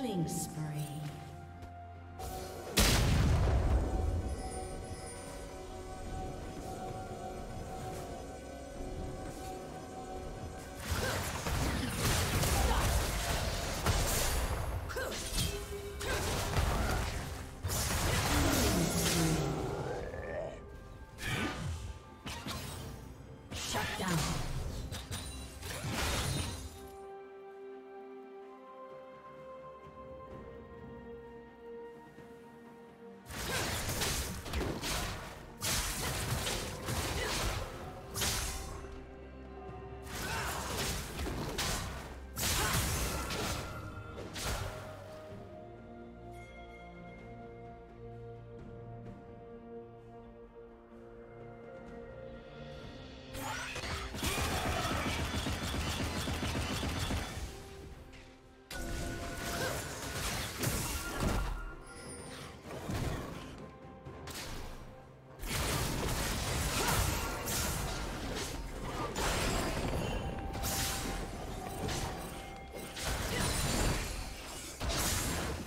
Killing spree.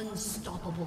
Unstoppable.